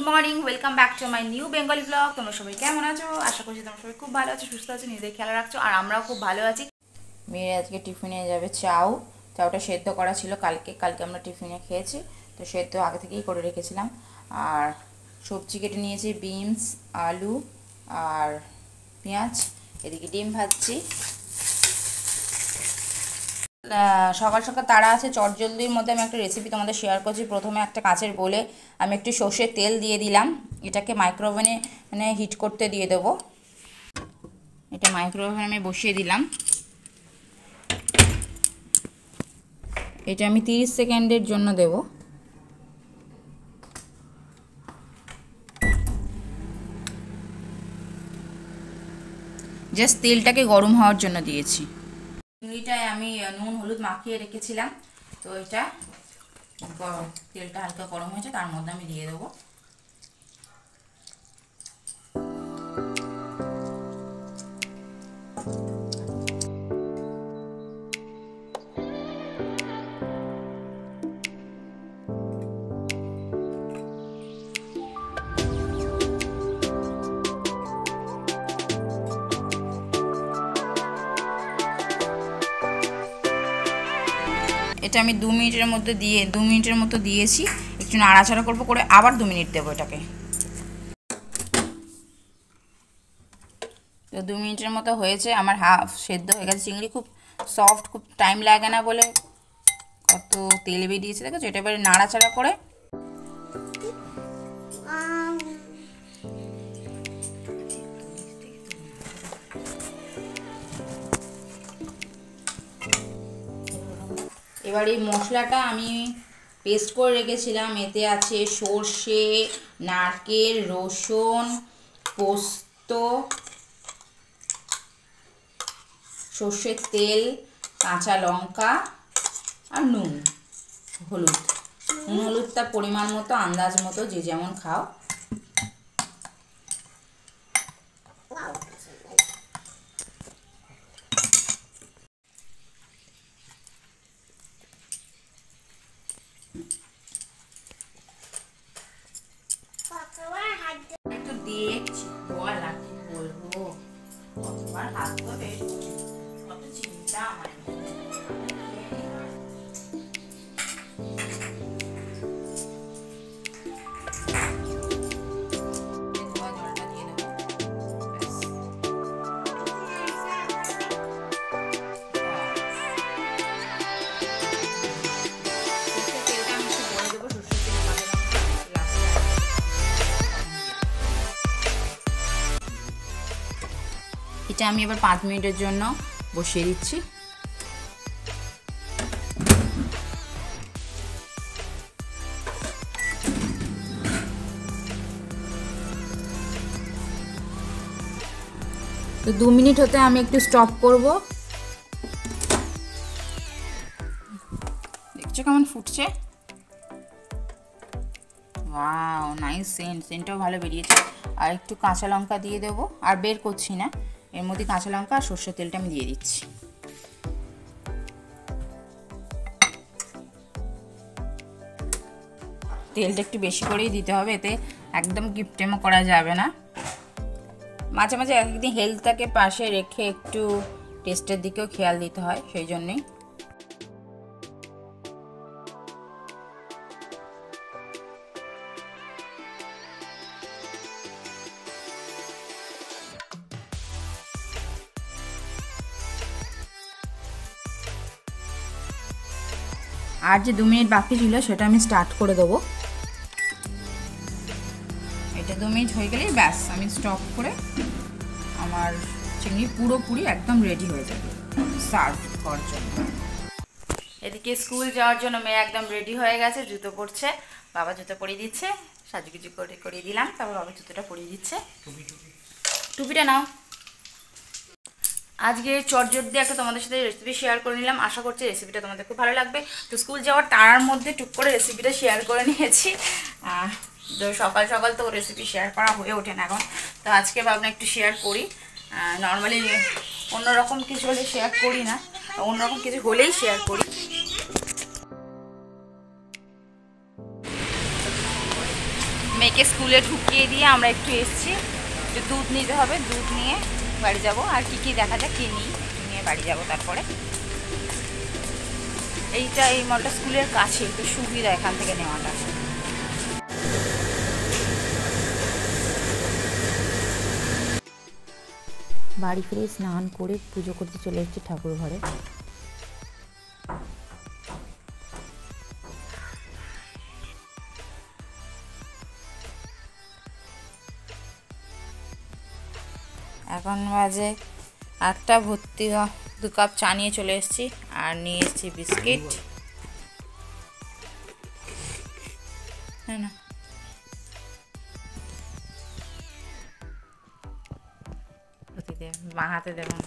Good morning welcome back to my new Bengali blog তোমরা সবাই কেমন আছো? আশা করছি তোমরা সবাই খুব ভালো আছো, সুস্থ আছো, নিজেদের খেয়াল রাখছো, আর আমরাও খুব ভালো আছি। মেয়ের আজকে টিফিনে যাবে চাউ। চাউটা সেদ্ধ করা ছিল কালকে কালকে আমরা টিফিনে খেয়েছি, তো সেদ্ধ আগে থেকেই করে রেখেছিলাম। আর সবজি কেটে নিয়েছি, বিনস, আলু, আর পেঁয়াজ। এদিকে ডিম ভাজছি। সকাল সকাল তারা আছে চটজলদির মধ্যে আমি একটা রেসিপি তোমাদের শেয়ার করছি। প্রথমে একটা কাঁচের বলে আমি একটু সর্ষের তেল দিয়ে দিলাম। এটাকে মাইক্রোওভেনে মানে হিট করতে দিয়ে দেবো। এটা মাইক্রোওভেনে আমি বসিয়ে দিলাম। এটা আমি তিরিশ সেকেন্ডের জন্য দেব। জাস্ট তেলটাকে গরম হওয়ার জন্য দিয়েছি। চিংড়িটায় আমি নুন, হলুদ মাখিয়ে রেখেছিলাম। তো এটা তেলটা হালকা গরম হয়েছে, তার মধ্যে আমি দিয়ে দেবো। এটা আমি দু মিনিটের মধ্যে দিয়ে, দু মিনিটের মতো দিয়েছি। একটু নাড়াচাড়া করব করে আবার দু মিনিট দেবো এটাকে। তো দু মিনিটের মতো হয়েছে, আমার হাফ সেদ্ধ হয়ে গেছে। চিংড়ি খুব সফট খুব টাইম লাগে না বলে কত তেল বেরিয়েছে, দেখেছ? এটা এবারে নাড়াচাড়া করে এবার এই মশলাটা আমি পেস্ট করে রেখেছিলাম। এতে আছে সর্ষে, নারকেল, রসুন, পোস্ত, সর্ষের তেল, কাঁচা লঙ্কা আর নুন, হলুদ। নুন, হলুদটা পরিমাণ মতো, আন্দাজ মতো যে যেমন খাও। লঙ্কা লাস্টে এটা আমি এবার পাঁচ মিনিটের জন্য বসিয়ে দিচ্ছি। তো দু মিনিট হতে আমি একটু স্টপ করব। দেখছ কেমন ফুটছে? ওয়াও নাইস সেন্ট সেন্টটাও ভালো বেরিয়েছে। আর একটু কাঁচা লঙ্কা দিয়ে দেবো, আর বের করছি না। এর মধ্যে কাঁচা লঙ্কা আর সর্ষের তেলটা আমি দিয়ে দিচ্ছি। তেলটা একটু বেশি করেই দিতে হবে, এতে একদম গিফটেমো করা যাবে না। মাঝে মাঝে একদিন হেলথটাকে পাশে রেখে একটু টেস্টের দিকেও খেয়াল দিতে হয়, সেই জন্যেই। আর যে দু মিনিট বাকি ছিল সেটা আমি স্টার্ট করে দেবো। এটা দু মিনিট হয়ে গেলেই ব্যাস, আমি স্টপ করে আমার চিংড়ি পুরোপুরি একদম রেডি হয়ে যাবে সার্ভ করার জন্য। এদিকে স্কুল যাওয়ার জন্য মেয়ে একদম রেডি হয়ে গেছে, জুতো পরছে, বাবা জুতো পরিয়ে দিচ্ছে, সাজুগুজু করে, করিয়ে দিলাম, তারপর বাবা জুতোটা পরিয়ে দিচ্ছে। টুপিটা নাও। আজকে চটজট দিয়ে একটা তোমাদের সাথে রেসিপি শেয়ার করে নিলাম। আশা করছি রেসিপিটা তোমাদের খুব ভালো লাগবে। তো স্কুল যাওয়ার তারার মধ্যে টুক করে রেসিপিটা শেয়ার করে নিয়েছি। তো সকাল সকাল তো রেসিপি শেয়ার করা হয়ে ওঠে না এখন। তো আজকে ভাবনা একটু শেয়ার করি। নর্মালি অন্যরকম কিছু হলে শেয়ার করি না। অন্যরকম কিছু হলেই শেয়ার করি। মেয়েকে স্কুলে ঢুকিয়ে দিয়ে আমরা একটু এসেছি। দুধ নিতে হবে, দুধ নিয়ে বাড়ি যাব। আর কি কি দেখা যায় কি নিই নিয়ে বাড়ি যাব তারপরে। এইটা এই মলটা স্কুলের কাছে, একটু সুবিধা এখান থেকে নেওয়াটা। বাড়ি ফিরে স্নান করে পুজো করতে চলে এসেছি ঠাকুর ঘরে। এখন বাজে আটটা ভর্তি দু কাপ চা নিয়ে চলে এসেছি, আর নিয়ে এসেছি বিস্কিট। হ্যাঁ না। মা হাতে দেবেন